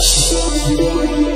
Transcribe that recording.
心愿。